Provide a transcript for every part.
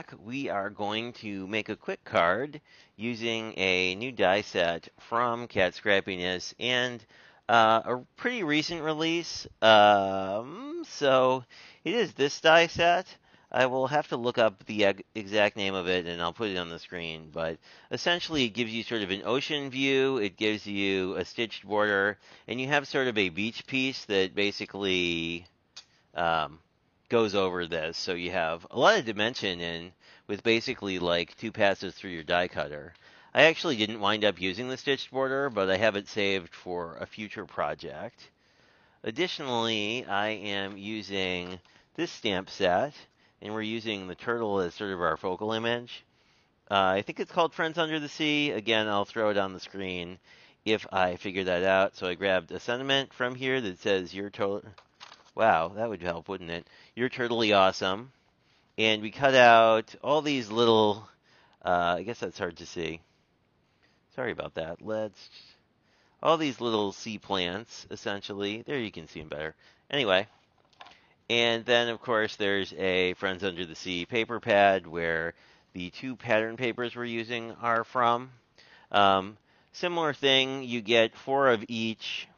back. We are going to make a quick card using a new die set from Kat Scrappiness and uh, a pretty recent release. Um, so it is this die set. I will have to look up the exact name of it and I'll put it on the screen. But essentially, it gives you sort of an ocean view, it gives you a stitched border, and you have sort of a beach piece that basically um, goes over this. So you have a lot of dimension in with basically like two passes through your die cutter. I actually didn't wind up using the stitched border, but I have it saved for a future project. Additionally, I am using this stamp set and we're using the turtle as sort of our focal image. Uh, I think it's called Friends Under the Sea. Again, I'll throw it on the screen if I figure that out. So I grabbed a sentiment from here that says, You're total. Wow, that would help, wouldn't it? You're totally awesome. And we cut out all these little, uh, I guess that's hard to see. Sorry about that. Let's, all these little sea plants, essentially. There you can see them better. Anyway, and then, of course, there's a Friends Under the Sea paper pad where the two pattern papers we're using are from. Um, similar thing, you get four of each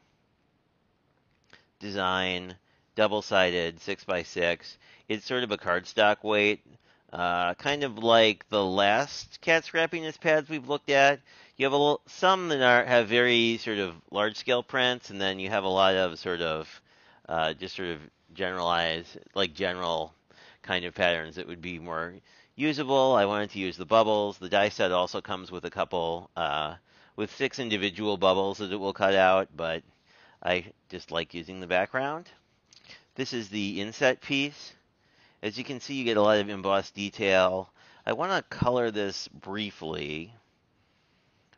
design, double-sided, 6x6. It's sort of a cardstock weight, uh, kind of like the last Kat Scrappiness pads we've looked at. You have a little, some that are, have very sort of large-scale prints, and then you have a lot of sort of uh, just sort of generalized, like general kind of patterns that would be more usable. I wanted to use the bubbles. The die set also comes with a couple, uh, with six individual bubbles that it will cut out, but I just like using the background. This is the inset piece. As you can see, you get a lot of embossed detail. I want to color this briefly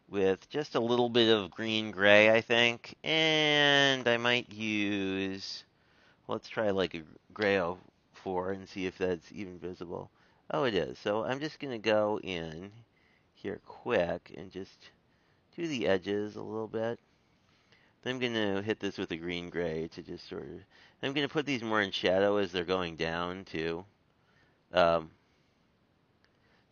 with just a little bit of green gray, I think, and I might use Let's try like a gray 04 and see if that's even visible. Oh, it is. So I'm just going to go in here quick and just do the edges a little bit. I'm going to hit this with a green gray to just sort of... I'm going to put these more in shadow as they're going down too. Um,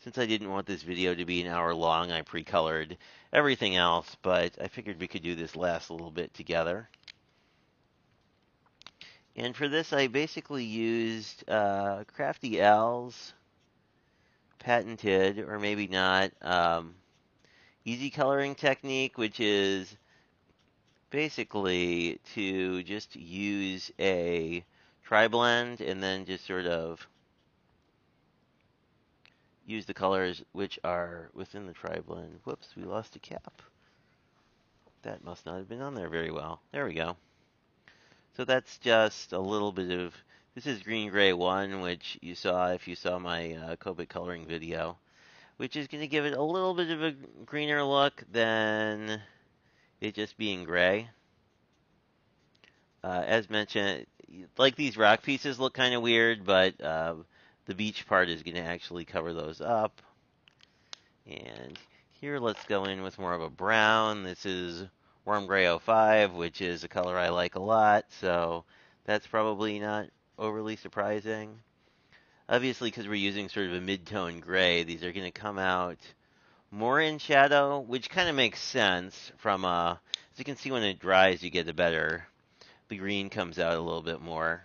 since I didn't want this video to be an hour long, I pre-colored everything else, but I figured we could do this last little bit together. And for this, I basically used uh, Crafty Al's patented, or maybe not, um, easy coloring technique, which is basically to just use a tri-blend and then just sort of use the colors which are within the tri-blend. Whoops, we lost a cap. That must not have been on there very well. There we go. So that's just a little bit of, this is Green Gray 1, which you saw if you saw my uh, Copic coloring video, which is going to give it a little bit of a greener look than it just being gray. Uh, as mentioned, like these rock pieces look kind of weird, but uh, the beach part is going to actually cover those up. And here let's go in with more of a brown. This is Warm Gray 05, which is a color I like a lot, so that's probably not overly surprising. Obviously, because we're using sort of a mid-tone gray, these are going to come out more in shadow, which kind of makes sense from, uh, as you can see when it dries, you get a better, the green comes out a little bit more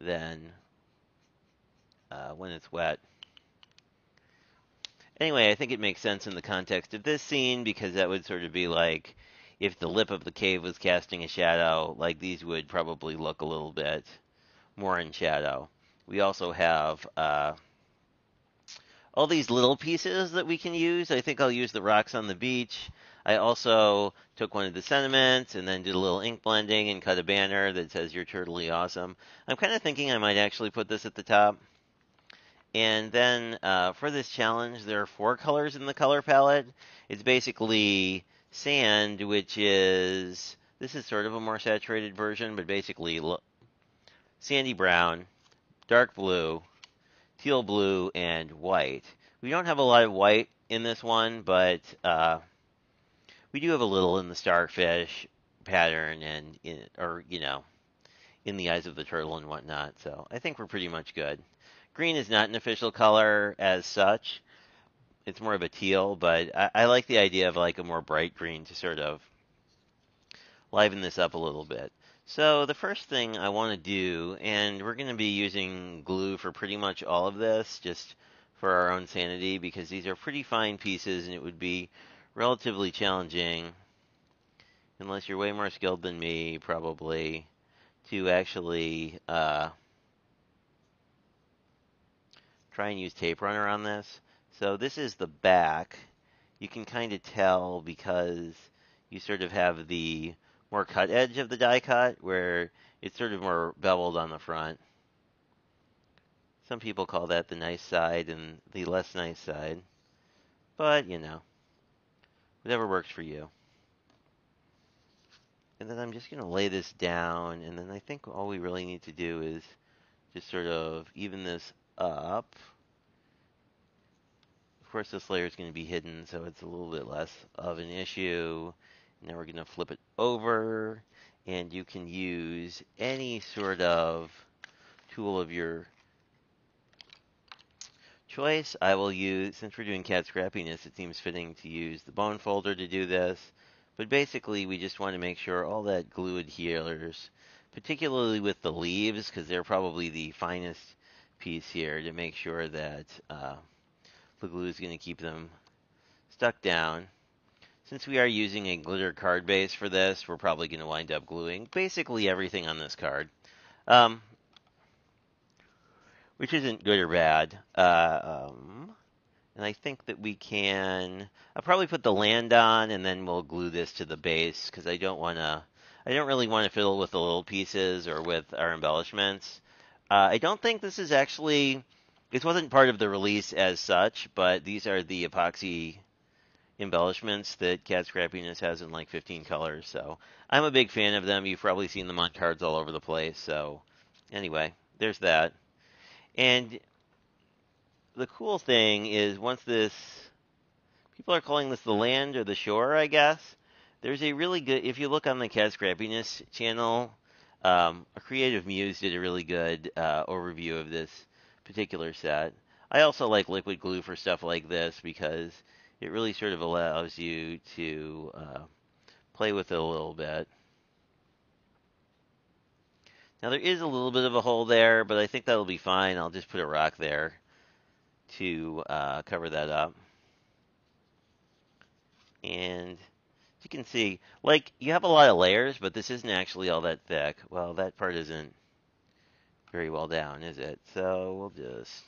than uh, when it's wet. Anyway, I think it makes sense in the context of this scene because that would sort of be like if the lip of the cave was casting a shadow, like these would probably look a little bit more in shadow. We also have uh, all these little pieces that we can use. I think I'll use the rocks on the beach. I also took one of the sentiments and then did a little ink blending and cut a banner that says "You're totally awesome." I'm kind of thinking I might actually put this at the top. And then uh, for this challenge, there are four colors in the color palette. It's basically sand, which is this is sort of a more saturated version, but basically sandy brown, dark blue, teal blue, and white. We don't have a lot of white in this one, but uh, we do have a little in the starfish pattern and in, or you know in the eyes of the turtle and whatnot. So I think we're pretty much good. green is not an official color as such. It's more of a teal, but I, I like the idea of like a more bright green to sort of liven this up a little bit. So the first thing I want to do, and we're going to be using glue for pretty much all of this, just for our own sanity, because these are pretty fine pieces, and it would be relatively challenging, unless you're way more skilled than me, probably, to actually uh, try and use tape runner on this. So this is the back. You can kind of tell because you sort of have the more cut edge of the die cut where it's sort of more beveled on the front. Some people call that the nice side and the less nice side. But, you know, whatever works for you. And then I'm just going to lay this down, and then I think all we really need to do is just sort of even this up. Of course, this layer is going to be hidden, so it's a little bit less of an issue. Now we're going to flip it over, and you can use any sort of tool of your choice. I will use, since we're doing Kat Scrappiness, it seems fitting to use the bone folder to do this. But basically, we just want to make sure all that glue adheres, particularly with the leaves, because they're probably the finest piece here, to make sure that uh, the glue is going to keep them stuck down. Since we are using a glitter card base for this, we're probably going to wind up gluing basically everything on this card. Um, which isn't good or bad. Uh, um, and I think that we can. I'll probably put the land on, and then we'll glue this to the base because I don't want to. I don't really want to fiddle with the little pieces or with our embellishments. Uh, I don't think this is actually. This wasn't part of the release as such, but these are the epoxy embellishments that Kat Scrappiness has in like 15 colors. So I'm a big fan of them. You've probably seen them on cards all over the place. So anyway, there's that. And the cool thing is once this, people are calling this the land or the shore, I guess. There's a really good, if you look on the Kat Scrappiness channel, um, a Creative Muse did a really good uh, overview of this particular set. I also like liquid glue for stuff like this because it really sort of allows you to uh, play with it a little bit. Now there is a little bit of a hole there, but I think that'll be fine. I'll just put a rock there to uh, cover that up. And you can see, like, you have a lot of layers, but this isn't actually all that thick. Well, that part isn't very well down, is it? So we'll just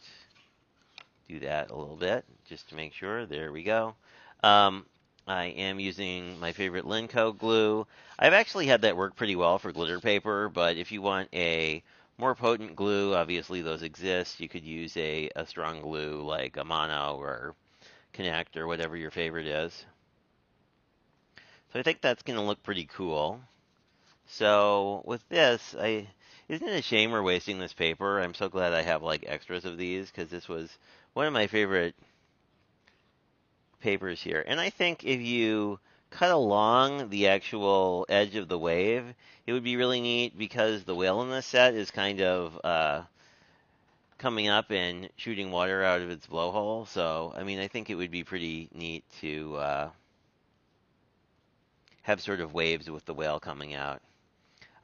do that a little bit, just to make sure. There we go. Um, I am using my favorite Linco glue. I've actually had that work pretty well for glitter paper, but if you want a more potent glue, obviously those exist. You could use a, a strong glue like a Mono or Connect or whatever your favorite is. So I think that's going to look pretty cool. So with this, I isn't it a shame we're wasting this paper? I'm so glad I have like extras of these because this was one of my favorite papers here. And I think if you cut along the actual edge of the wave, it would be really neat because the whale in this set is kind of uh, coming up and shooting water out of its blowhole. So, I mean, I think it would be pretty neat to uh, have sort of waves with the whale coming out.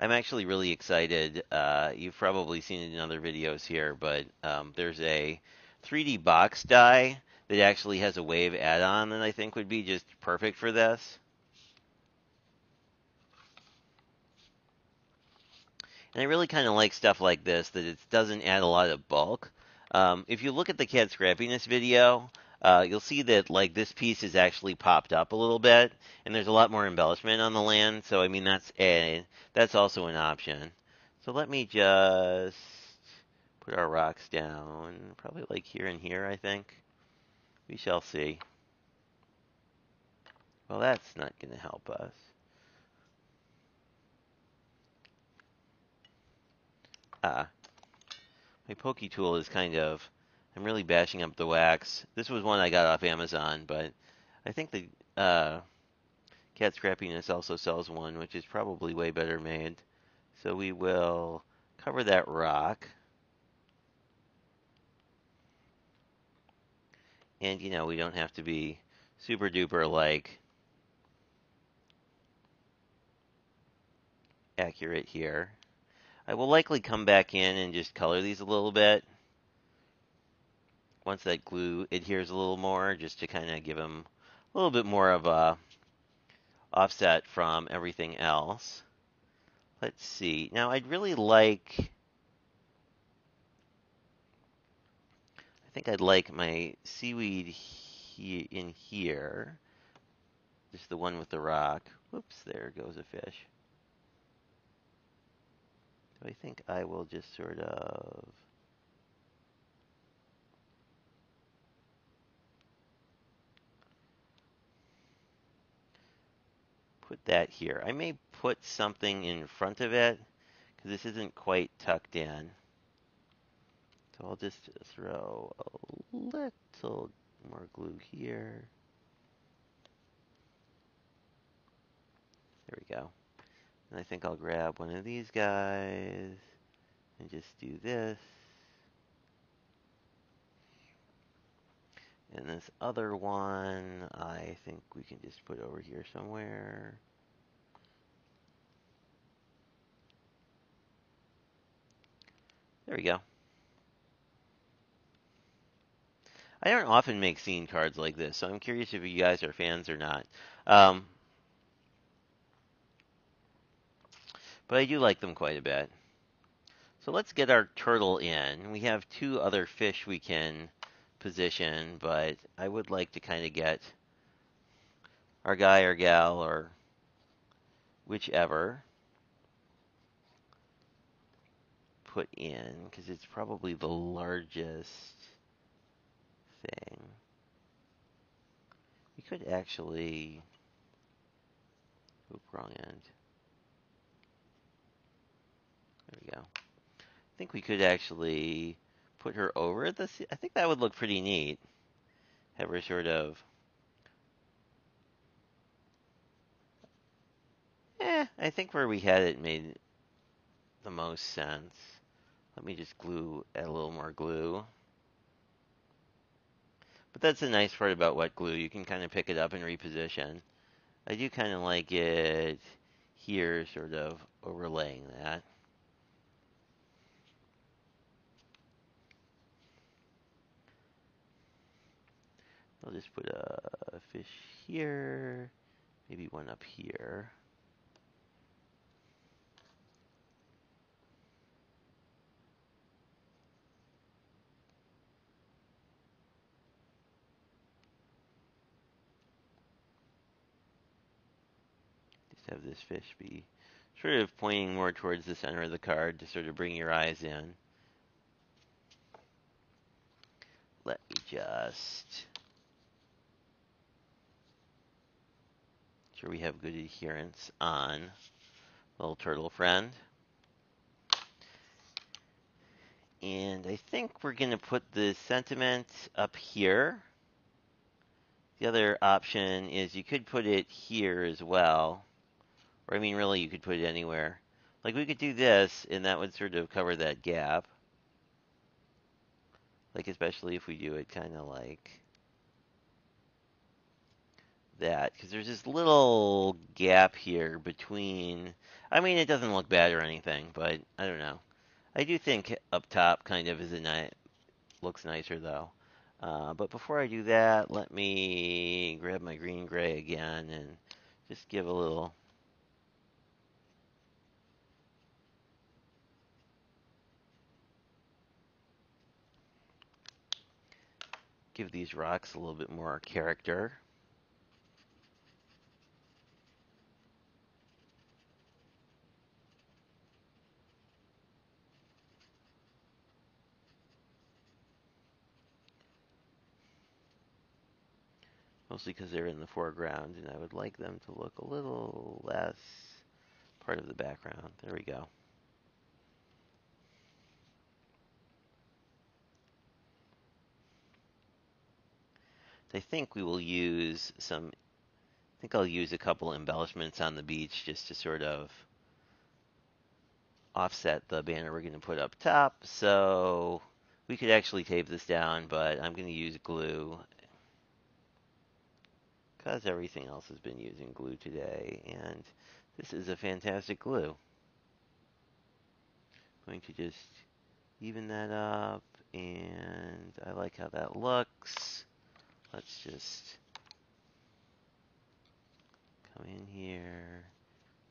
I'm actually really excited. Uh, you've probably seen it in other videos here, but um, there's a 3D box die that actually has a wave add-on that I think would be just perfect for this. And I really kind of like stuff like this, that it doesn't add a lot of bulk. Um, if you look at the Kat Scrappiness video, uh, you'll see that like this piece is actually popped up a little bit, and there's a lot more embellishment on the land. So I mean that's a that's also an option. So let me just put our rocks down, probably like here and here, I think. We shall see. Well, that's not going to help us. Ah. My pokey tool is kind of... I'm really bashing up the wax. This was one I got off Amazon, but I think the uh, Kat Scrappiness also sells one, which is probably way better made. So we will cover that rock. And, you know, we don't have to be super duper like accurate here. I will likely come back in and just color these a little bit once that glue adheres a little more, just to kind of give them a little bit more of a offset from everything else. Let's see. Now, I'd really like... I think I'd like my seaweed he in here. Just the one with the rock. Whoops, there goes a fish. So I think I will just sort of... put that here. I may put something in front of it because this isn't quite tucked in. So I'll just throw a little more glue here. There we go. And I think I'll grab one of these guys and just do this. And this other one, I think we can just put over here somewhere. There we go. I don't often make scene cards like this, so I'm curious if you guys are fans or not. Um, but I do like them quite a bit. So let's get our turtle in. We have two other fish we can position, but I would like to kind of get our guy or gal or whichever put in because it's probably the largest thing. We could actually, oop, wrong end. There we go. I think we could actually put her over the I think that would look pretty neat. Have her sort of Eh, I think where we had it made the most sense. Let me just glue, add a little more glue. But that's the nice part about wet glue. You can kind of pick it up and reposition. I do kind of like it here, sort of overlaying that. I'll just put a fish here, maybe one up here. Just have this fish be sort of pointing more towards the center of the card to sort of bring your eyes in. Let me just sure we have good adherence on little turtle friend. And I think we're going to put the sentiment up here. The other option is you could put it here as well. Or, I mean, really, you could put it anywhere. Like, we could do this, and that would sort of cover that gap. Like, especially if we do it kind of like that because there's this little gap here between. I mean, it doesn't look bad or anything, but I don't know. I do think up top kind of is a nice, looks nicer though. Uh, but before I do that, let me grab my green gray again and just give a little. Give these rocks a little bit more character. Mostly because they're in the foreground, and I would like them to look a little less part of the background. There we go. I think we will use some, I think I'll use a couple embellishments on the beach just to sort of offset the banner we're going to put up top. So we could actually tape this down, but I'm going to use glue because everything else has been using glue today, and this is a fantastic glue. I'm Going to just even that up, and I like how that looks. Let's just come in here.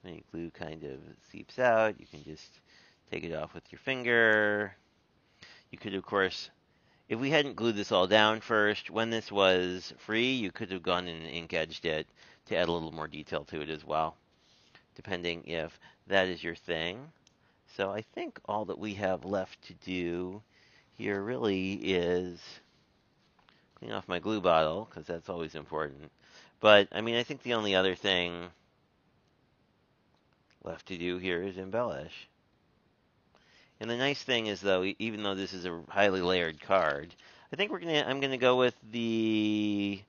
Any glue kind of seeps out, you can just take it off with your finger. You could, of course, if we hadn't glued this all down first, when this was free, you could have gone and ink edged it to add a little more detail to it as well, depending if that is your thing. So I think all that we have left to do here really is clean off my glue bottle, because that's always important. But, I mean, I think the only other thing left to do here is embellish. And the nice thing is, though, even though this is a highly layered card, I think we're gonna. I'm gonna go with the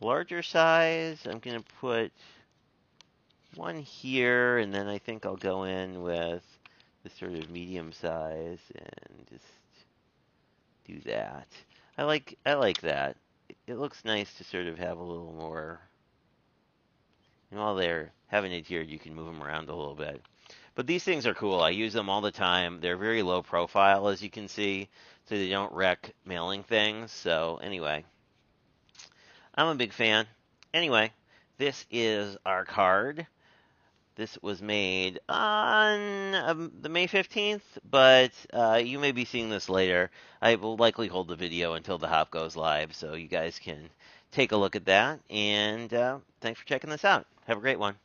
larger size. I'm gonna put one here, and then I think I'll go in with the sort of medium size and just do that. I like I like that. It looks nice to sort of have a little more. And while they're having it here, you can move them around a little bit. But these things are cool. I use them all the time. They're very low profile, as you can see, so they don't wreck mailing things. So anyway, I'm a big fan. Anyway, this is our card. This was made on um, the May 15th, but uh, you may be seeing this later. I will likely hold the video until the hop goes live, so you guys can take a look at that. And uh, thanks for checking this out. Have a great one.